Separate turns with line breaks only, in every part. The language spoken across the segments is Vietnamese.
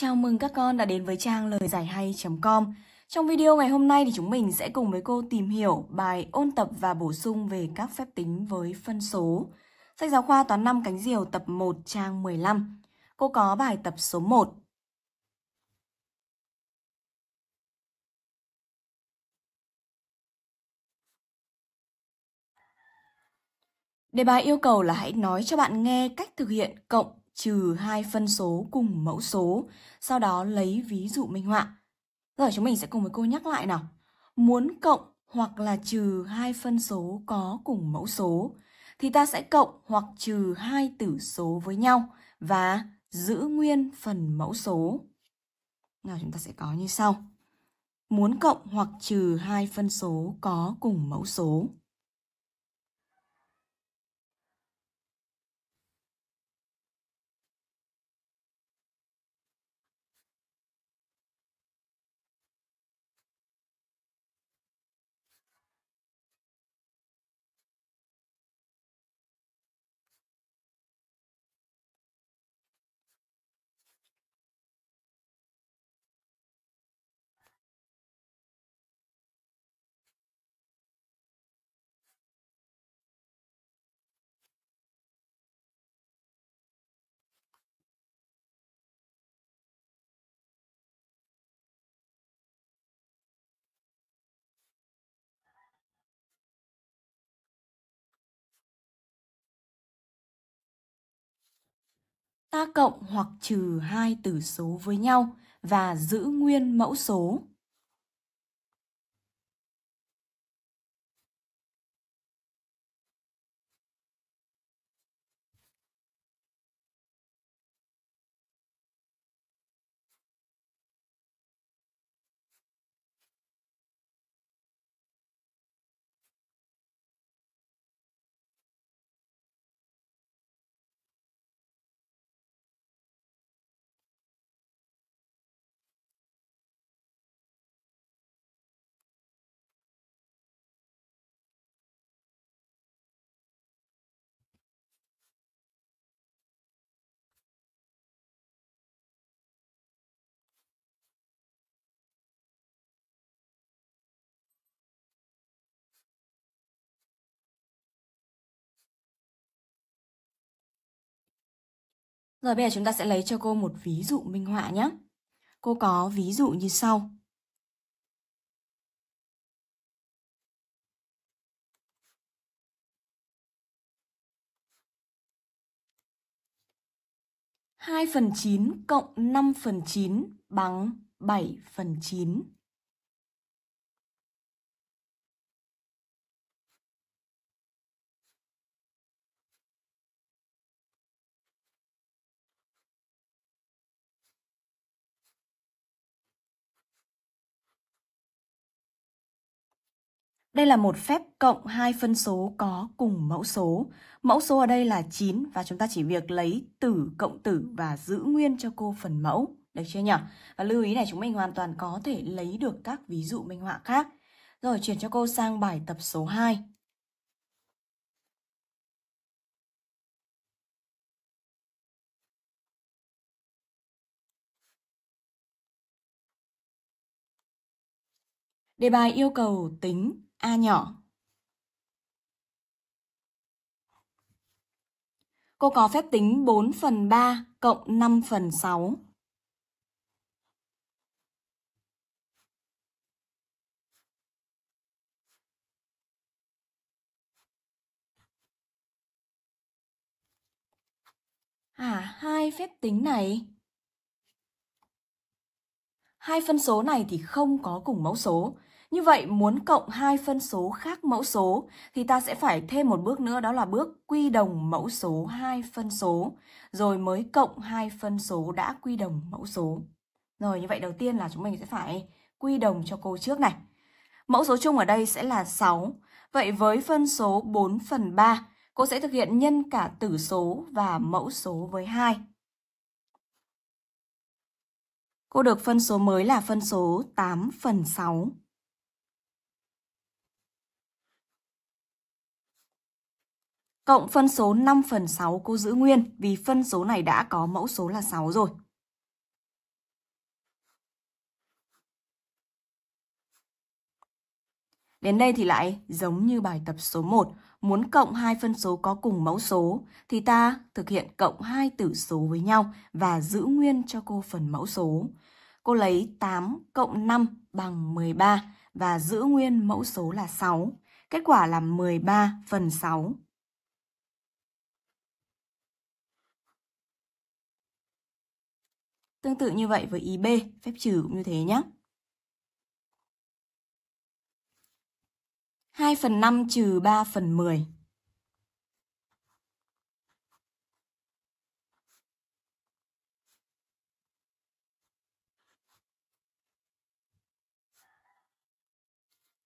Chào mừng các con đã đến với trang lời giải hay.com. Trong video ngày hôm nay thì chúng mình sẽ cùng với cô tìm hiểu bài ôn tập và bổ sung về các phép tính với phân số. Sách giáo khoa toán 5 cánh diều tập 1 trang 15. Cô có bài tập số 1. Đề bài yêu cầu là hãy nói cho bạn nghe cách thực hiện cộng trừ hai phân số cùng mẫu số, sau đó lấy ví dụ minh họa. Rồi chúng mình sẽ cùng với cô nhắc lại nào. Muốn cộng hoặc là trừ hai phân số có cùng mẫu số thì ta sẽ cộng hoặc trừ hai tử số với nhau và giữ nguyên phần mẫu số. Nào chúng ta sẽ có như sau. Muốn cộng hoặc trừ hai phân số có cùng mẫu số. Ta cộng hoặc trừ hai tử số với nhau và giữ nguyên mẫu số. Rồi bây giờ chúng ta sẽ lấy cho cô một ví dụ minh họa nhé. Cô có ví dụ như sau. hai phần chín cộng năm phần chín bằng bảy phần chín. Đây là một phép cộng hai phân số có cùng mẫu số. Mẫu số ở đây là 9 và chúng ta chỉ việc lấy tử cộng tử và giữ nguyên cho cô phần mẫu. Được chưa nhỉ? Và lưu ý này, chúng mình hoàn toàn có thể lấy được các ví dụ minh họa khác. Rồi, chuyển cho cô sang bài tập số 2. Đề bài yêu cầu tính A nhỏ. Cô có phép tính 4 phần 3 cộng 5 phần 6. À, hai phép tính này. Hai phân số này thì không có cùng mẫu số. Như vậy muốn cộng hai phân số khác mẫu số thì ta sẽ phải thêm một bước nữa đó là bước quy đồng mẫu số hai phân số rồi mới cộng hai phân số đã quy đồng mẫu số. Rồi như vậy đầu tiên là chúng mình sẽ phải quy đồng cho cô trước này. Mẫu số chung ở đây sẽ là 6. Vậy với phân số 4 phần 3, cô sẽ thực hiện nhân cả tử số và mẫu số với 2. Cô được phân số mới là phân số 8 phần 6. cộng phân số 5 phần 6 cô giữ nguyên vì phân số này đã có mẫu số là 6 rồi. Đến đây thì lại giống như bài tập số 1, muốn cộng hai phân số có cùng mẫu số thì ta thực hiện cộng hai tử số với nhau và giữ nguyên cho cô phần mẫu số. Cô lấy 8 cộng 5 bằng 13 và giữ nguyên mẫu số là 6. Kết quả là 13 phần 6 Tương tự như vậy với ý B, phép trừ cũng như thế nhé. 2 phần 5 trừ 3 phần 10.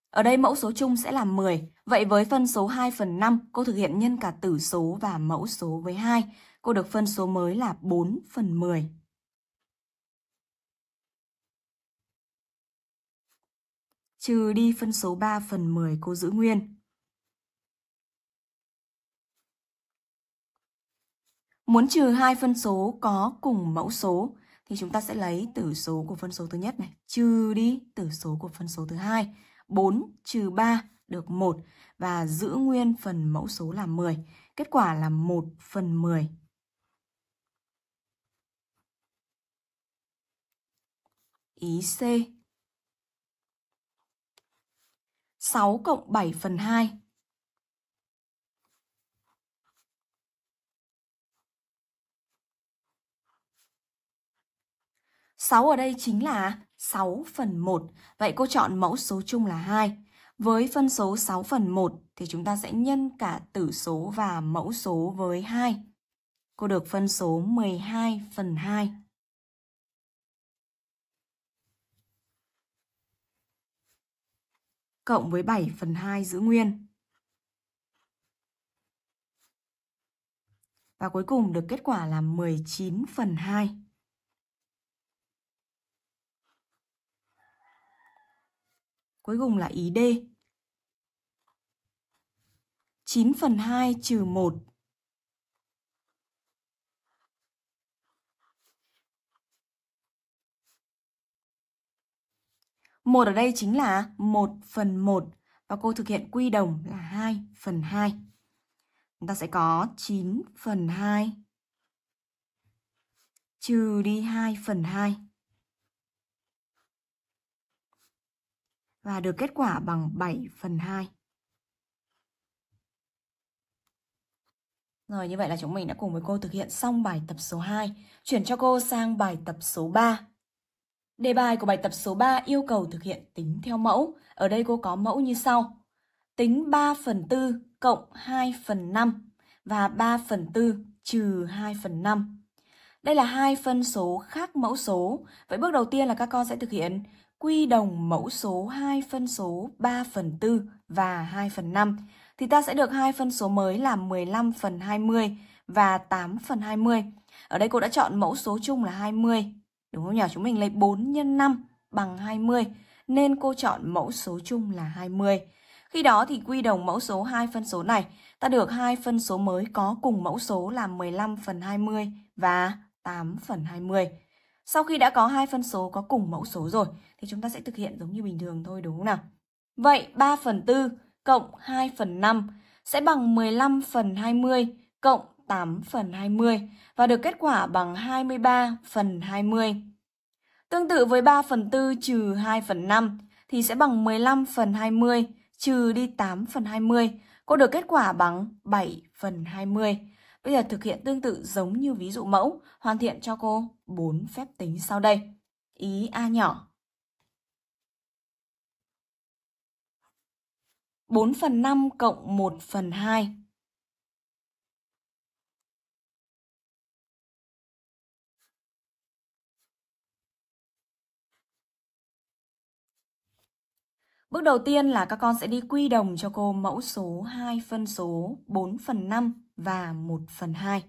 Ở đây mẫu số chung sẽ là 10. Vậy với phân số 2 phần 5, cô thực hiện nhân cả tử số và mẫu số với 2. Cô được phân số mới là 4 phần 10. Trừ đi phân số 3 phần 10 cô giữ nguyên. Muốn trừ hai phân số có cùng mẫu số thì chúng ta sẽ lấy tử số của phân số thứ nhất này, trừ đi tử số của phân số thứ hai. 4 trừ 3 được 1 và giữ nguyên phần mẫu số là 10. Kết quả là 1 phần 10. Ý C 6 cộng 7 phần 2. Sáu ở đây chính là 6 phần 1. Vậy cô chọn mẫu số chung là 2. Với phân số 6 phần 1 thì chúng ta sẽ nhân cả tử số và mẫu số với 2. Cô được phân số 12 phần 2. Cộng với 7 phần 2 giữ nguyên. Và cuối cùng được kết quả là 19 phần 2. Cuối cùng là ý D. 9 phần 2 trừ 1 1 ở đây chính là 1 phần 1 và cô thực hiện quy đồng là 2 phần 2. Chúng ta sẽ có 9 phần 2 trừ đi 2 phần 2. Và được kết quả bằng 7 phần 2. Rồi, như vậy là chúng mình đã cùng với cô thực hiện xong bài tập số 2. Chuyển cho cô sang bài tập số 3. Đề bài của bài tập số 3 yêu cầu thực hiện tính theo mẫu. Ở đây cô có mẫu như sau. Tính 3 phần 4 cộng 2 phần 5 và 3 phần 4 trừ 2 phần 5. Đây là hai phân số khác mẫu số. Vậy bước đầu tiên là các con sẽ thực hiện quy đồng mẫu số hai phân số 3 phần 4 và 2 phần 5. Thì ta sẽ được hai phân số mới là 15 phần 20 và 8 phần 20. Ở đây cô đã chọn mẫu số chung là 20. Đúng không nhỉ? Chúng mình lấy 4 x 5 bằng 20 nên cô chọn mẫu số chung là 20. Khi đó thì quy đồng mẫu số hai phân số này, ta được hai phân số mới có cùng mẫu số là 15 phần 20 và 8 phần 20. Sau khi đã có hai phân số có cùng mẫu số rồi thì chúng ta sẽ thực hiện giống như bình thường thôi đúng không nào? Vậy 3 phần 4 cộng 2 phần 5 sẽ bằng 15 phần 20 cộng 8 phần 20 và được kết quả bằng 23 phần 20. Tương tự với 3 phần 4 trừ 2 phần 5 thì sẽ bằng 15 phần 20 trừ đi 8 phần 20. Cô được kết quả bằng 7 phần 20. Bây giờ thực hiện tương tự giống như ví dụ mẫu, hoàn thiện cho cô 4 phép tính sau đây. Ý A nhỏ. 4 phần 5 cộng 1 phần 2 Bước đầu tiên là các con sẽ đi quy đồng cho cô mẫu số 2 phân số 4 phần 5 và 1 phần 2.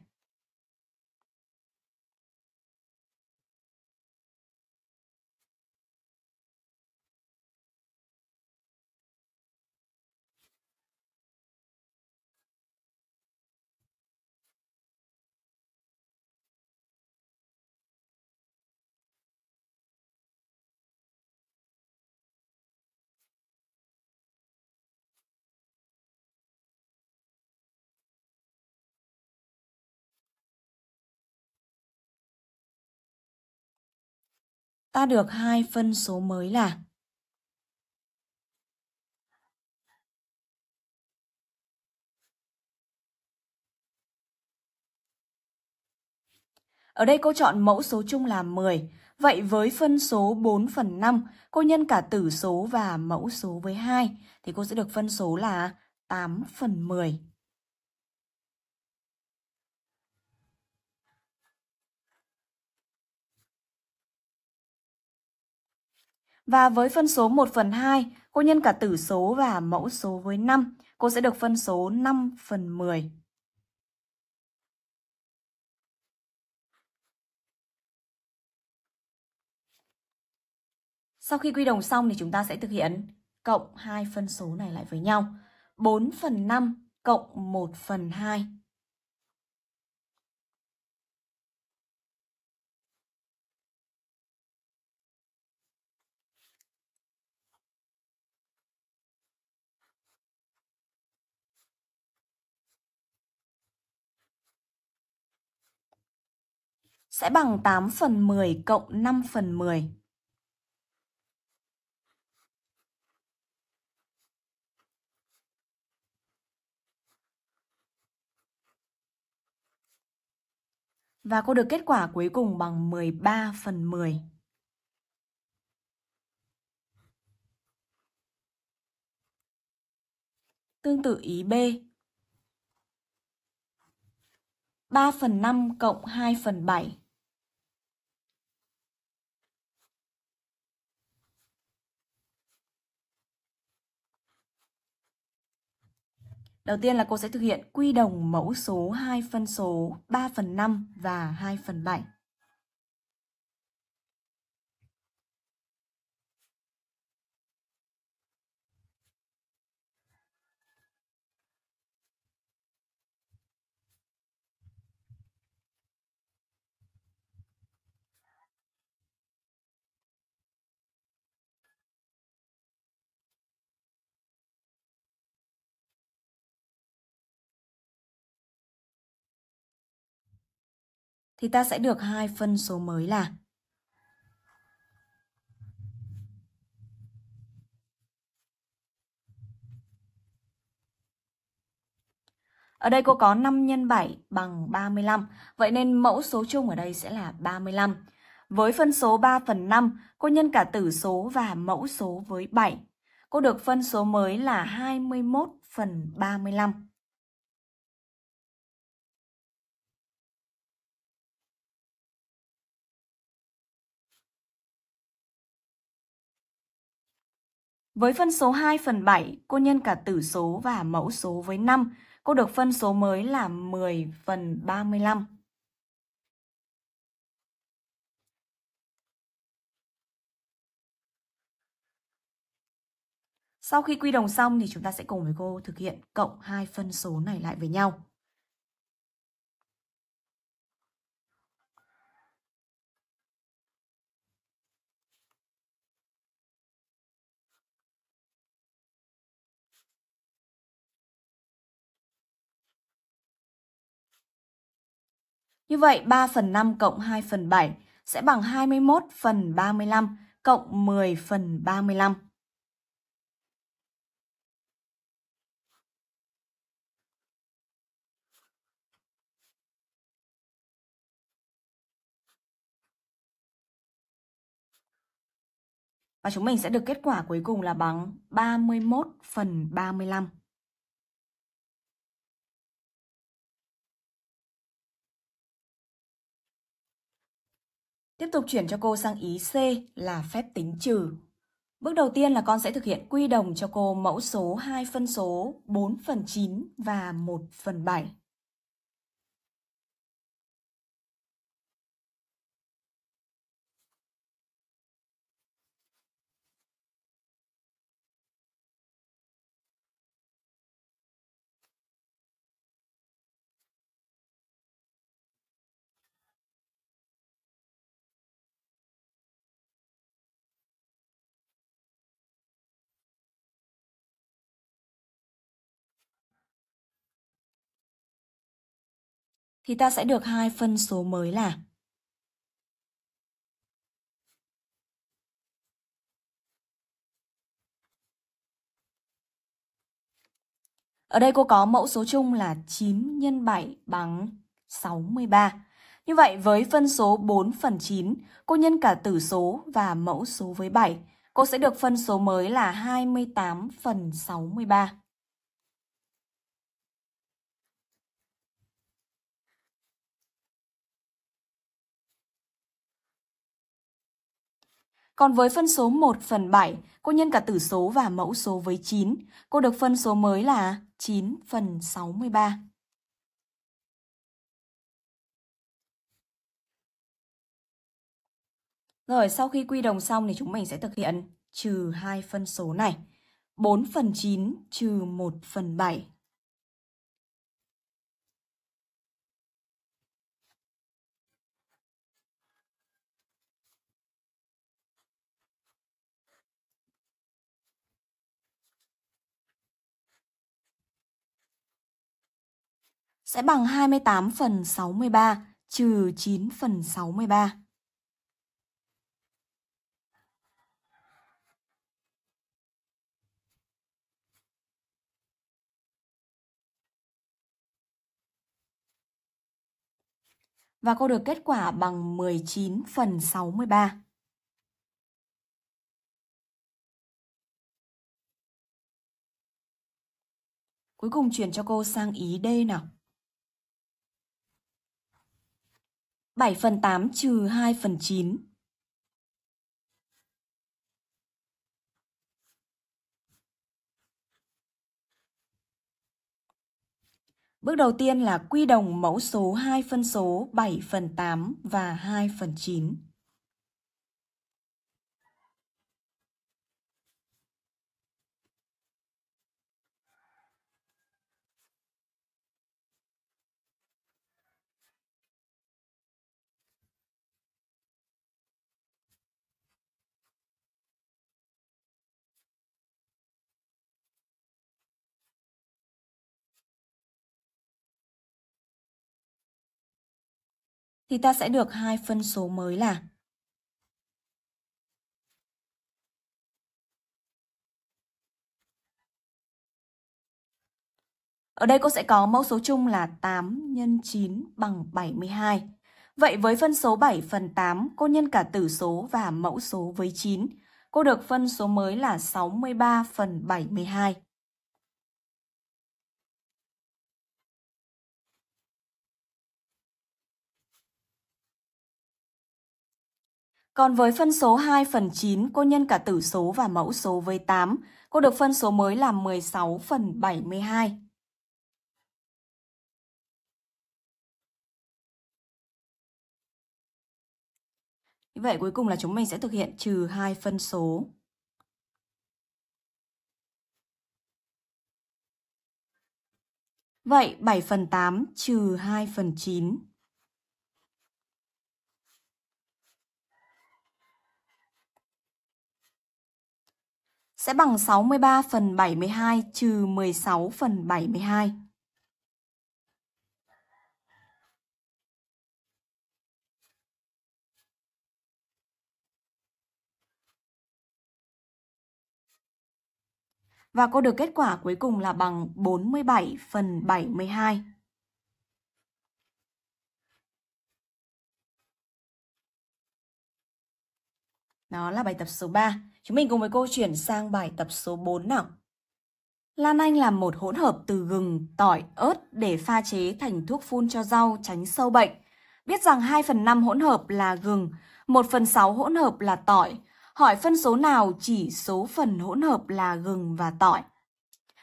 Ta được hai phân số mới là Ở đây cô chọn mẫu số chung là 10. Vậy với phân số 4 phần 5, cô nhân cả tử số và mẫu số với 2, thì cô sẽ được phân số là 8 phần 10. Và với phân số 1 phần 2, cô nhân cả tử số và mẫu số với 5, cô sẽ được phân số 5 phần 10. Sau khi quy đồng xong thì chúng ta sẽ thực hiện cộng hai phân số này lại với nhau. 4 phần 5 cộng 1 phần 2. Sẽ bằng 8 phần 10 cộng 5 phần 10. Và cô được kết quả cuối cùng bằng 13 phần 10. Tương tự ý B. 3 phần 5 cộng 2 phần 7. Đầu tiên là cô sẽ thực hiện quy đồng mẫu số hai phân số 3 phần 5 và 2 phần 7. Thì ta sẽ được hai phân số mới là Ở đây cô có 5 x 7 bằng 35. Vậy nên mẫu số chung ở đây sẽ là 35. Với phân số 3 phần 5, cô nhân cả tử số và mẫu số với 7. Cô được phân số mới là 21 phần 35. Với phân số 2 phần 7, cô nhân cả tử số và mẫu số với 5. Cô được phân số mới là 10 phần 35. Sau khi quy đồng xong thì chúng ta sẽ cùng với cô thực hiện cộng hai phân số này lại với nhau. Như vậy 3 phần 5 cộng 2 phần 7 sẽ bằng 21 phần 35 cộng 10 phần 35. Và chúng mình sẽ được kết quả cuối cùng là bằng 31 phần 35. Tiếp tục chuyển cho cô sang ý C là phép tính trừ. Bước đầu tiên là con sẽ thực hiện quy đồng cho cô mẫu số 2 phân số 4 phần 9 và 1 phần 7. thì ta sẽ được hai phân số mới là Ở đây cô có mẫu số chung là 9 x 7 bằng 63. Như vậy với phân số 4 phần 9, cô nhân cả tử số và mẫu số với 7. Cô sẽ được phân số mới là 28 phần 63. Còn với phân số 1 phần 7, cô nhân cả tử số và mẫu số với 9. Cô được phân số mới là 9 phần 63. Rồi sau khi quy đồng xong thì chúng mình sẽ thực hiện trừ hai phân số này. 4 phần 9 trừ 1 phần 7. Sẽ bằng 28 phần 63 trừ 9 phần 63. Và cô được kết quả bằng 19 phần 63. Cuối cùng chuyển cho cô sang ý D nào. 7 phần 8 trừ 2 phần 9. Bước đầu tiên là quy đồng mẫu số hai phân số 7 phần 8 và 2 phần 9. Thì ta sẽ được hai phân số mới là Ở đây cô sẽ có mẫu số chung là 8 x 9 bằng 72. Vậy với phân số 7 phần 8, cô nhân cả tử số và mẫu số với 9. Cô được phân số mới là 63 phần 72. Còn với phân số 2 phần 9, cô nhân cả tử số và mẫu số với 8. Cô được phân số mới là 16 phần 72. Như vậy cuối cùng là chúng mình sẽ thực hiện trừ hai phân số. Vậy 7 phần 8 trừ 2 phần 9 sẽ bằng 63 phần 72 trừ 16 phần 72. Và cô được kết quả cuối cùng là bằng 47 phần 72. Đó là bài tập số 3. Chúng mình cùng với cô chuyển sang bài tập số 4 nào. Lan Anh làm một hỗn hợp từ gừng, tỏi, ớt để pha chế thành thuốc phun cho rau tránh sâu bệnh. Biết rằng 2 phần 5 hỗn hợp là gừng, 1 phần 6 hỗn hợp là tỏi. Hỏi phân số nào chỉ số phần hỗn hợp là gừng và tỏi.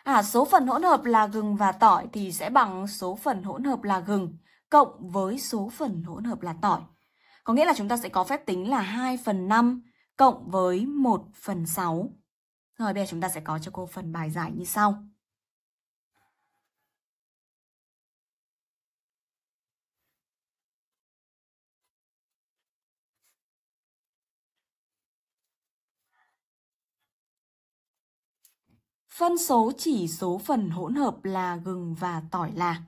À, số phần hỗn hợp là gừng và tỏi thì sẽ bằng số phần hỗn hợp là gừng cộng với số phần hỗn hợp là tỏi. Có nghĩa là chúng ta sẽ có phép tính là 2 phần 5 cộng với 1 phần 6. Rồi bây giờ chúng ta sẽ có cho cô phần bài giải như sau. Phân số chỉ số phần hỗn hợp là gừng và tỏi là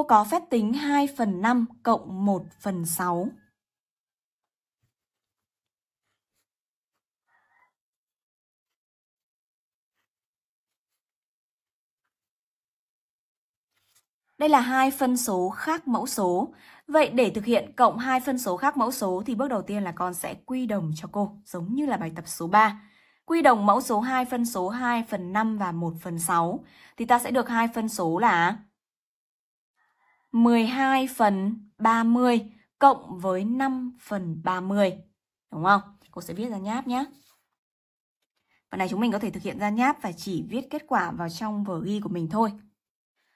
cô có phép tính 2 phần 5 cộng 1 phần 6. Đây là hai phân số khác mẫu số. Vậy để thực hiện cộng hai phân số khác mẫu số thì bước đầu tiên là con sẽ quy đồng cho cô, giống như là bài tập số 3. Quy đồng mẫu số 2 phân số 2 phần 5 và 1 phần 6 thì ta sẽ được hai phân số là 12 phần 30 cộng với 5 phần 30. Đúng không? Cô sẽ viết ra nháp nhé. Phần này chúng mình có thể thực hiện ra nháp và chỉ viết kết quả vào trong vở ghi của mình thôi.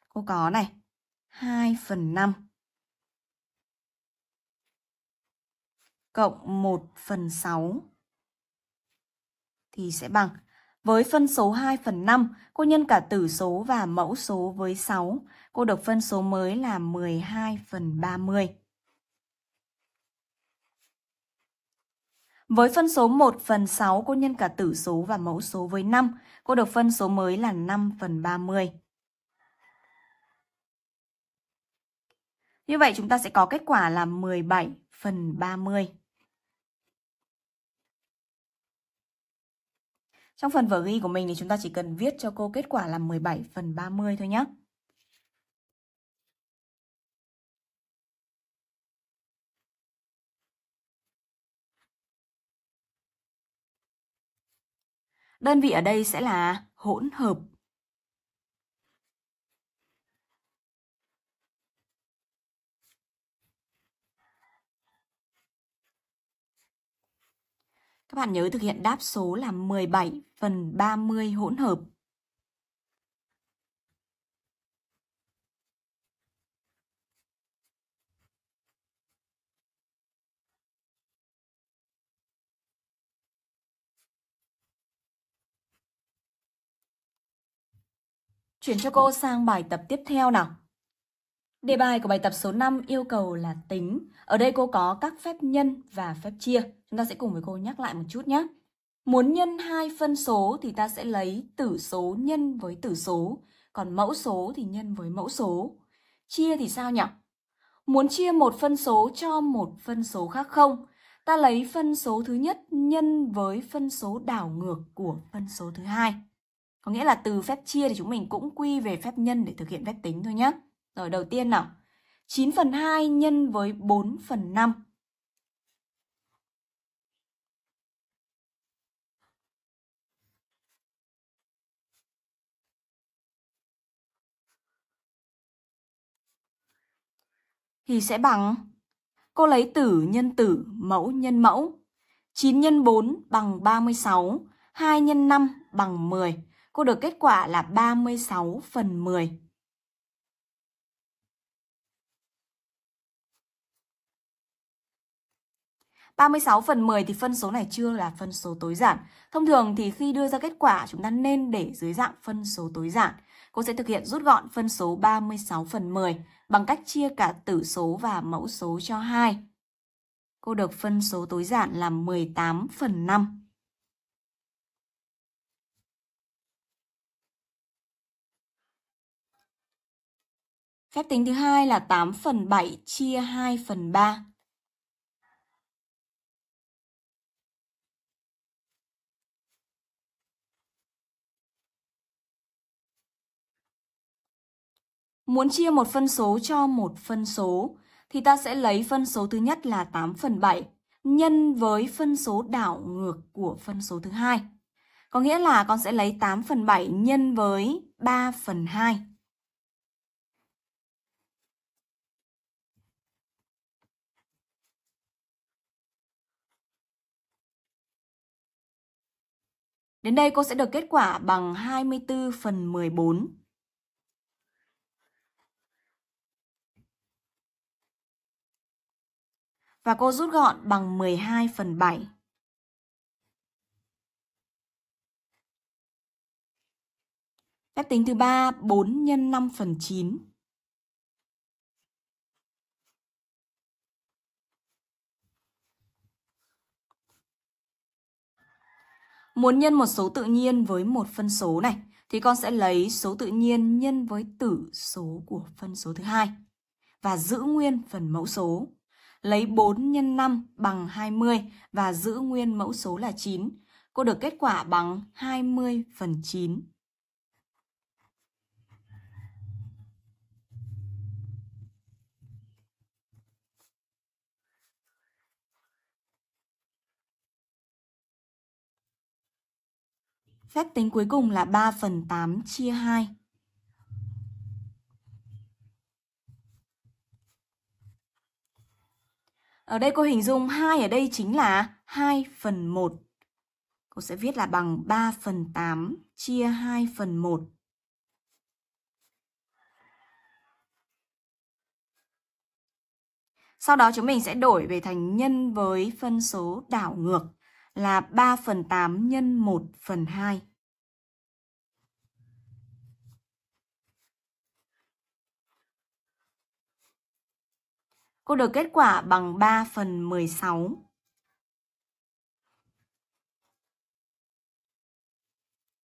Cô có này, 2 phần 5 cộng 1 phần 6 thì sẽ bằng với phân số 2 phần 5, cô nhân cả tử số và mẫu số với 6. Cô được phân số mới là 12 phần 30. Với phân số 1 phần 6, cô nhân cả tử số và mẫu số với 5. Cô được phân số mới là 5 phần 30. Như vậy chúng ta sẽ có kết quả là 17 phần 30. Trong phần vở ghi của mình thì chúng ta chỉ cần viết cho cô kết quả là 17 phần 30 thôi nhé. Đơn vị ở đây sẽ là hỗn hợp. Các bạn nhớ thực hiện đáp số là 17 phần 30 hỗn hợp. Chuyển cho cô sang bài tập tiếp theo nào. Đề bài của bài tập số 5 yêu cầu là tính. Ở đây cô có các phép nhân và phép chia. Chúng ta sẽ cùng với cô nhắc lại một chút nhé. Muốn nhân hai phân số thì ta sẽ lấy tử số nhân với tử số, còn mẫu số thì nhân với mẫu số. Chia thì sao nhỉ? Muốn chia một phân số cho một phân số khác không? Ta lấy phân số thứ nhất nhân với phân số đảo ngược của phân số thứ hai. Có nghĩa là từ phép chia thì chúng mình cũng quy về phép nhân để thực hiện phép tính thôi nhé. Rồi đầu tiên nào. 9 phần 2 nhân với 4 phần 5. Thì sẽ bằng Cô lấy tử nhân tử, mẫu nhân mẫu. 9 x 4 bằng 36, 2 x 5 bằng 10. Cô được kết quả là 36 phần 10. 36 phần 10 thì phân số này chưa là phân số tối giản. Thông thường thì khi đưa ra kết quả, chúng ta nên để dưới dạng phân số tối giản. Cô sẽ thực hiện rút gọn phân số 36 phần 10 bằng cách chia cả tử số và mẫu số cho 2. Cô được phân số tối giản là 18 phần 5. Phép tính thứ hai là 8 phần 7 chia 2 phần 3. Muốn chia một phân số cho một phân số, thì ta sẽ lấy phân số thứ nhất là 8 phần 7 nhân với phân số đảo ngược của phân số thứ hai. Có nghĩa là con sẽ lấy 8 phần 7 nhân với 3 phần 2. Đến đây cô sẽ được kết quả bằng 24 phần 14. và cô rút gọn bằng 12 phần 7. Phép tính thứ ba 4 x 5 phần 9. Muốn nhân một số tự nhiên với một phân số này, thì con sẽ lấy số tự nhiên nhân với tử số của phân số thứ hai. và giữ nguyên phần mẫu số. Lấy 4 x 5 bằng 20 và giữ nguyên mẫu số là 9. Cô được kết quả bằng 20 phần 9. Phép tính cuối cùng là 3 phần 8 chia 2. Ở đây cô hình dung 2 ở đây chính là 2 phần 1. Cô sẽ viết là bằng 3 phần 8 chia 2 phần 1. Sau đó chúng mình sẽ đổi về thành nhân với phân số đảo ngược là 3 phần 8 nhân 1 phần 2. Cô được kết quả bằng 3 phần 16.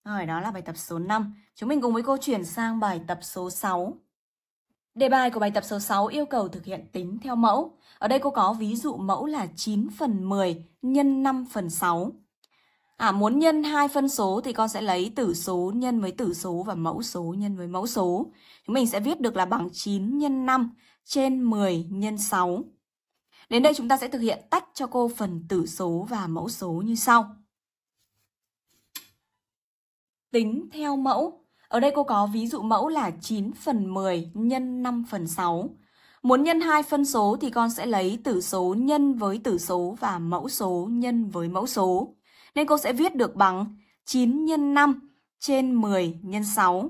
Rồi, đó là bài tập số 5. Chúng mình cùng với cô chuyển sang bài tập số 6. Đề bài của bài tập số 6 yêu cầu thực hiện tính theo mẫu. Ở đây cô có ví dụ mẫu là 9 phần 10 nhân 5 phần 6. À, muốn nhân hai phân số thì con sẽ lấy tử số nhân với tử số và mẫu số nhân với mẫu số. Chúng mình sẽ viết được là bằng 9 nhân 5 trên 10 nhân 6. Đến đây chúng ta sẽ thực hiện tách cho cô phần tử số và mẫu số như sau. Tính theo mẫu. Ở đây cô có ví dụ mẫu là 9 phần 10 nhân 5 phần 6. Muốn nhân hai phân số thì con sẽ lấy tử số nhân với tử số và mẫu số nhân với mẫu số. Nên cô sẽ viết được bằng 9 nhân 5 trên 10 nhân 6.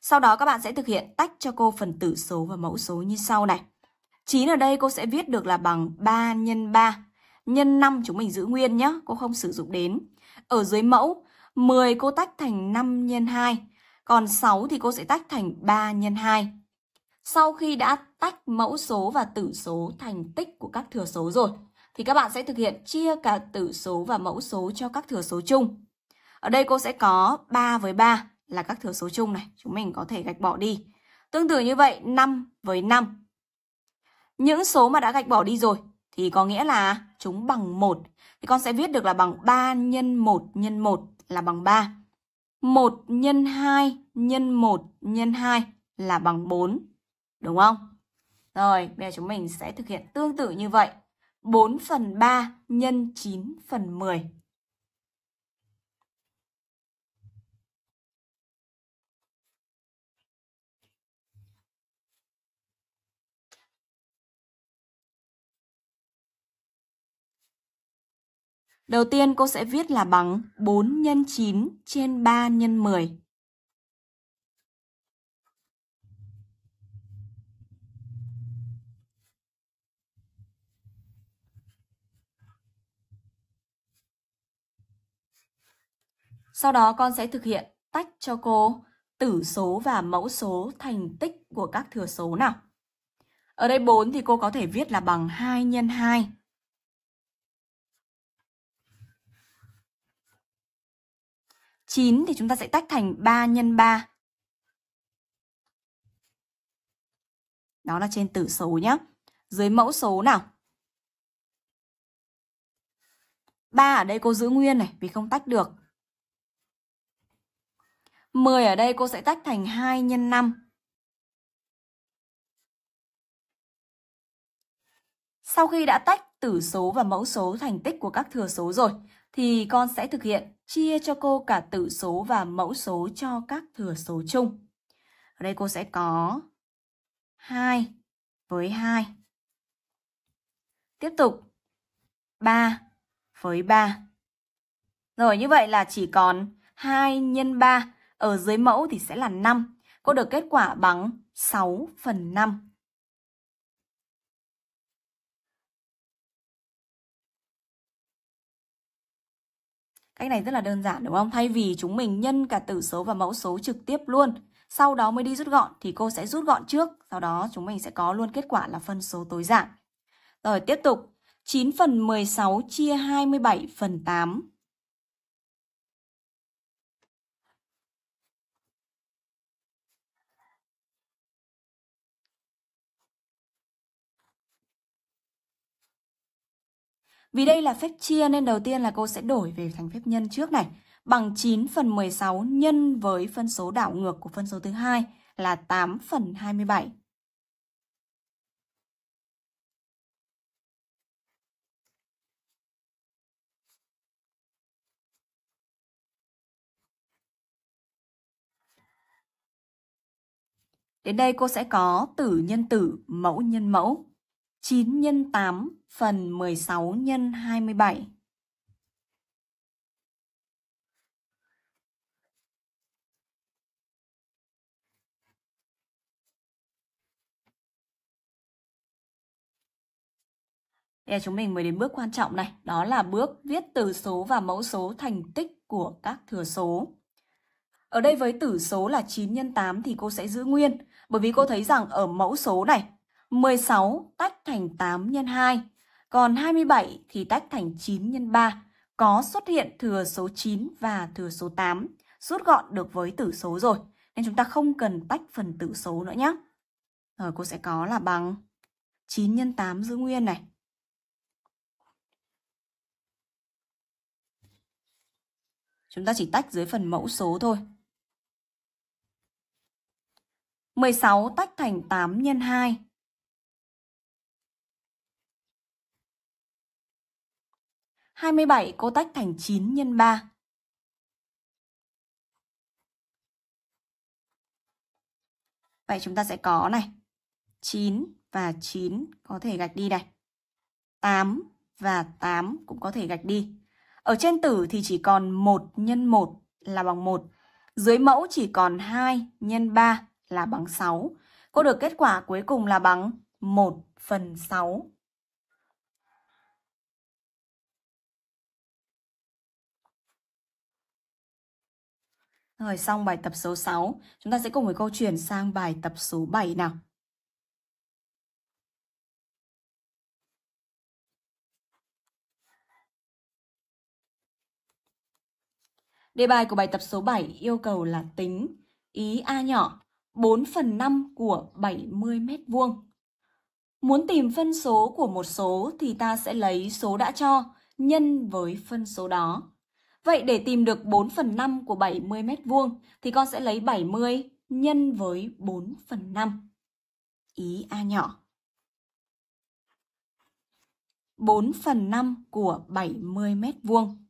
Sau đó các bạn sẽ thực hiện tách cho cô phần tử số và mẫu số như sau này. 9 ở đây cô sẽ viết được là bằng 3 nhân 3. Nhân 5 chúng mình giữ nguyên nhé, cô không sử dụng đến. Ở dưới mẫu, 10 cô tách thành 5 nhân 2. Còn 6 thì cô sẽ tách thành 3 nhân 2. Sau khi đã tách mẫu số và tử số thành tích của các thừa số rồi, thì các bạn sẽ thực hiện chia cả tử số và mẫu số cho các thừa số chung. Ở đây cô sẽ có 3 với 3 là các thừa số chung này, chúng mình có thể gạch bỏ đi. Tương tự như vậy, 5 với 5. Những số mà đã gạch bỏ đi rồi thì có nghĩa là chúng bằng 1. Thì con sẽ viết được là bằng 3 nhân 1 nhân 1 là bằng 3. 1 nhân 2 nhân 1 nhân 2 là bằng 4. Đúng không? Rồi, bây giờ chúng mình sẽ thực hiện tương tự như vậy. 4 phần 3 nhân 9 phần 10. Đầu tiên cô sẽ viết là bằng 4 nhân 9 trên 3 nhân 10. Sau đó con sẽ thực hiện tách cho cô tử số và mẫu số thành tích của các thừa số nào. Ở đây 4 thì cô có thể viết là bằng 2 x 2. 9 thì chúng ta sẽ tách thành 3 nhân 3. Đó là trên tử số nhé. Dưới mẫu số nào? 3 ở đây cô giữ nguyên này vì không tách được. 10 ở đây cô sẽ tách thành 2 nhân 5. Sau khi đã tách tử số và mẫu số thành tích của các thừa số rồi, thì con sẽ thực hiện, chia cho cô cả tử số và mẫu số cho các thừa số chung. Ở đây cô sẽ có 2 với 2. Tiếp tục 3 với 3. Rồi, như vậy là chỉ còn 2 nhân 3 ở dưới mẫu thì sẽ là 5. Cô được kết quả bằng 6 phần 5. Cách này rất là đơn giản đúng không? Thay vì chúng mình nhân cả tử số và mẫu số trực tiếp luôn, sau đó mới đi rút gọn thì cô sẽ rút gọn trước, sau đó chúng mình sẽ có luôn kết quả là phân số tối giản. Rồi tiếp tục, 9 phần 16 chia 27 phần 8 Vì đây là phép chia nên đầu tiên là cô sẽ đổi về thành phép nhân trước này. Bằng 9 phần 16 nhân với phân số đảo ngược của phân số thứ hai là 8 phần 27. Đến đây cô sẽ có tử nhân tử, mẫu nhân mẫu. 9 nhân 8 phần 16 nhân 27. Đây là chúng mình mới đến bước quan trọng này, đó là bước viết từ số và mẫu số thành tích của các thừa số. Ở đây với tử số là 9 x 8 thì cô sẽ giữ nguyên, bởi vì cô thấy rằng ở mẫu số này, 16 tách thành 8 x 2, còn 27 thì tách thành 9 x 3, có xuất hiện thừa số 9 và thừa số 8, rút gọn được với tử số rồi, nên chúng ta không cần tách phần tử số nữa nhé. Rồi cô sẽ có là bằng 9 x 8 giữ nguyên này. Chúng ta chỉ tách dưới phần mẫu số thôi. 16 tách thành 8 nhân 2. Hai mươi bảy cô tách thành 9 nhân 3. Vậy chúng ta sẽ có này. 9 và 9 có thể gạch đi này. 8 và 8 cũng có thể gạch đi. Ở trên tử thì chỉ còn 1 nhân 1 là bằng 1. Dưới mẫu chỉ còn 2 nhân 3 là bằng 6. Cô được kết quả cuối cùng là bằng 1 phần 6. Rồi xong bài tập số 6, chúng ta sẽ cùng với câu chuyển sang bài tập số 7 nào. Đề bài của bài tập số 7 yêu cầu là tính ý A nhỏ 4 phần 5 của 70 mét vuông. Muốn tìm phân số của một số thì ta sẽ lấy số đã cho nhân với phân số đó. Vậy để tìm được 4 phần 5 của 70 mét vuông thì con sẽ lấy 70 nhân với 4 phần 5. Ý A nhỏ. 4 phần 5 của 70 mét vuông.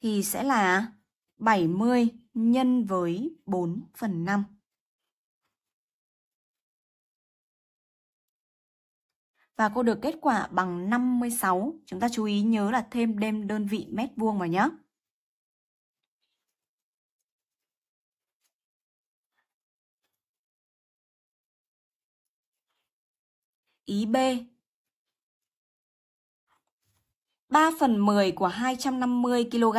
Thì sẽ là 70 nhân với 4 phần 5. Và cô được kết quả bằng 56. Chúng ta chú ý nhớ là thêm đêm đơn vị mét vuông vào nhé. Ý B 3 phần 10 của 250 kg.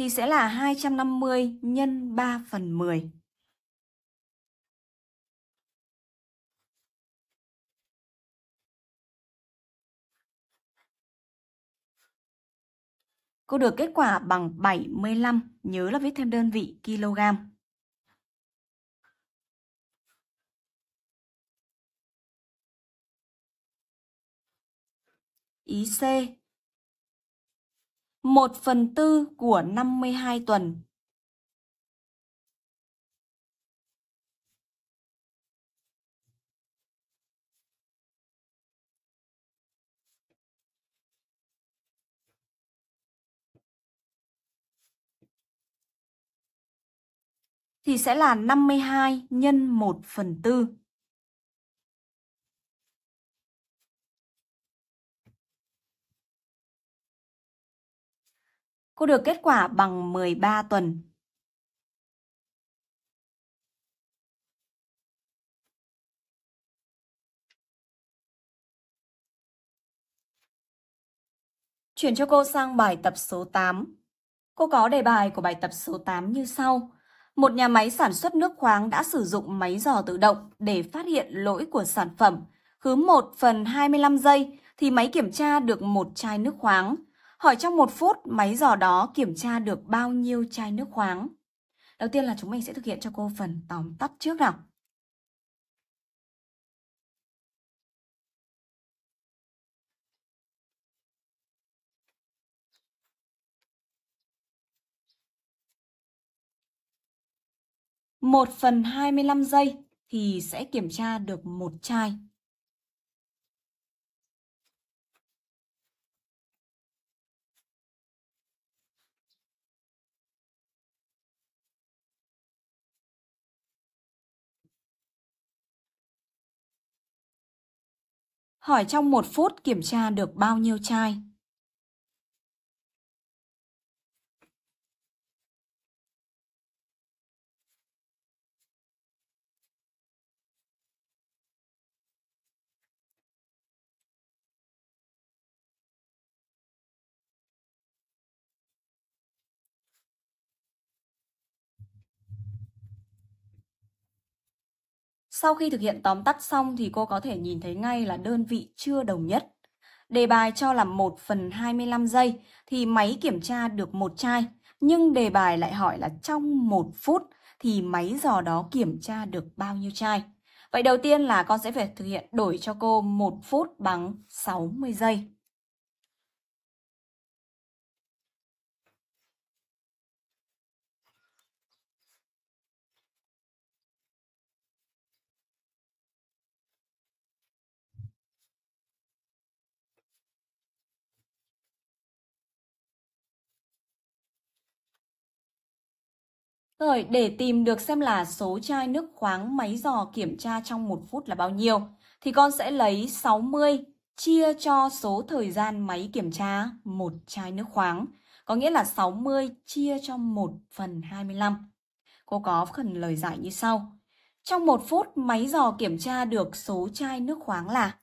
thì sẽ là 250 nhân 3 phần 10. Cô được kết quả bằng 75, nhớ là viết thêm đơn vị kg. Ý C 1 phần tư của 52 tuần thì sẽ là 52 nhân 1 phần 4. Cô được kết quả bằng 13 tuần. Chuyển cho cô sang bài tập số 8. Cô có đề bài của bài tập số 8 như sau. Một nhà máy sản xuất nước khoáng đã sử dụng máy dò tự động để phát hiện lỗi của sản phẩm. Cứ 1 phần 25 giây thì máy kiểm tra được một chai nước khoáng. Hỏi trong một phút, máy dò đó kiểm tra được bao nhiêu chai nước khoáng? Đầu tiên là chúng mình sẽ thực hiện cho cô phần tóm tắt trước nào. Một phần 25 giây thì sẽ kiểm tra được một chai. Hỏi trong một phút kiểm tra được bao nhiêu chai? Sau khi thực hiện tóm tắt xong thì cô có thể nhìn thấy ngay là đơn vị chưa đồng nhất. Đề bài cho là 1 phần 25 giây thì máy kiểm tra được một chai. Nhưng đề bài lại hỏi là trong 1 phút thì máy dò đó kiểm tra được bao nhiêu chai. Vậy đầu tiên là con sẽ phải thực hiện đổi cho cô 1 phút bằng 60 giây. Rồi, để tìm được xem là số chai nước khoáng máy dò kiểm tra trong một phút là bao nhiêu, thì con sẽ lấy 60 chia cho số thời gian máy kiểm tra một chai nước khoáng. Có nghĩa là 60 chia cho 1 phần 25. Cô có phần lời giải như sau. Trong một phút, máy dò kiểm tra được số chai nước khoáng là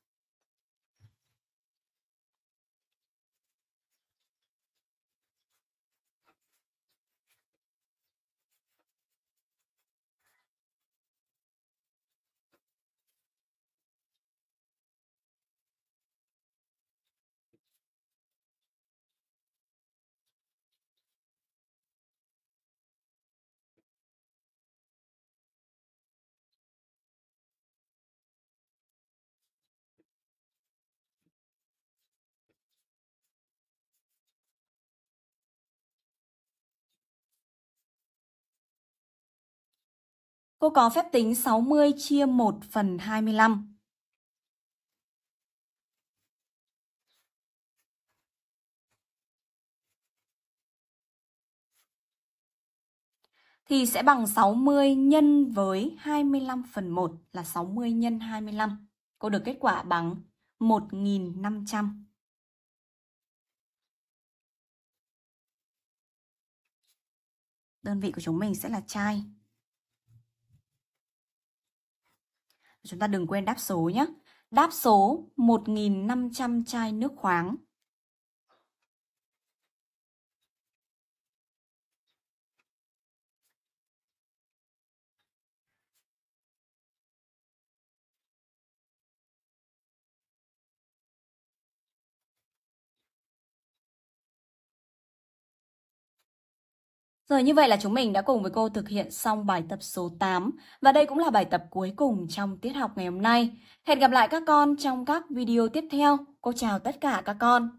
Cô có phép tính 60 chia 1 phần 25. Thì sẽ bằng 60 nhân với 25 phần 1 là 60 nhân 25. Cô được kết quả bằng 1.500. Đơn vị của chúng mình sẽ là chai. Chúng ta đừng quên đáp số nhé. Đáp số 1.500 chai nước khoáng. Rồi như vậy là chúng mình đã cùng với cô thực hiện xong bài tập số 8 và đây cũng là bài tập cuối cùng trong tiết học ngày hôm nay. Hẹn gặp lại các con trong các video tiếp theo. Cô chào tất cả các con.